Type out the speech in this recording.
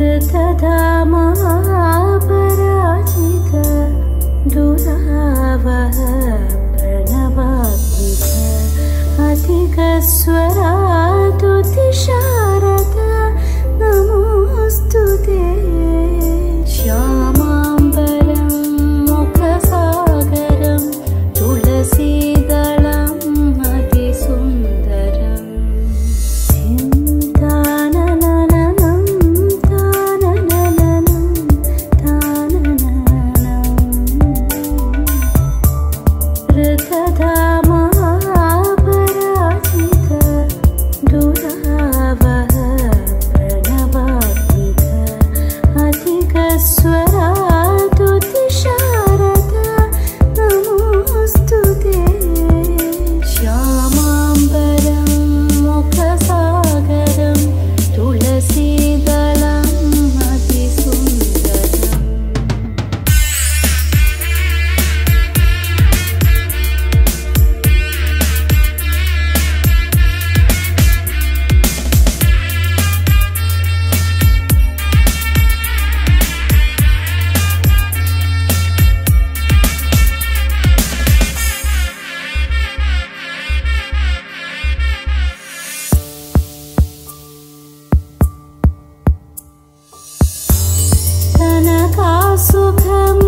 तथा महापराजित दुरावः suốt tháng